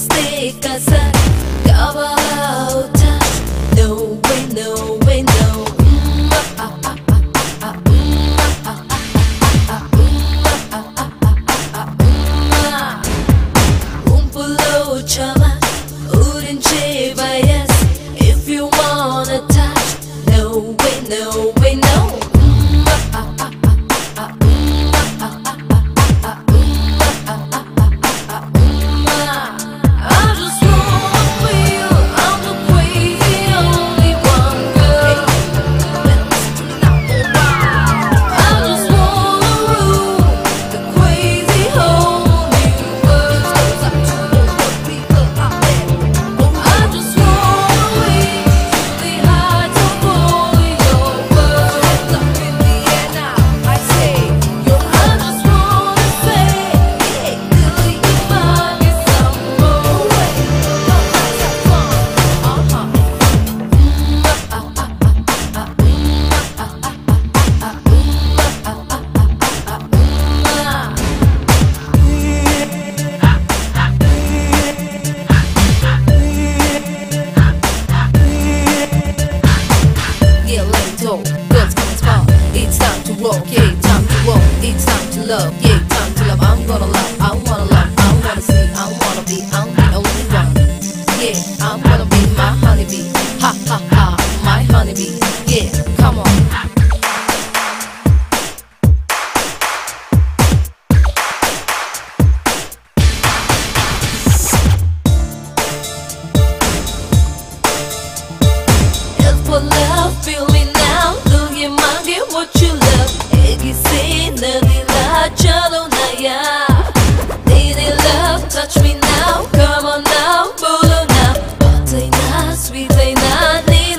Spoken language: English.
чистый казак. Okay, time to walk, it's time to love, yeah, time to love. I'm gonna love, I wanna love, I wanna see, I wanna be, I'm the only one. Yeah, I'm gonna be my honeybee, ha ha ha, my honeybee. 너희라져도 나야. Need it love, touch me now. Come on now, pull on now. Hot day now, sweet day now, need it yeah.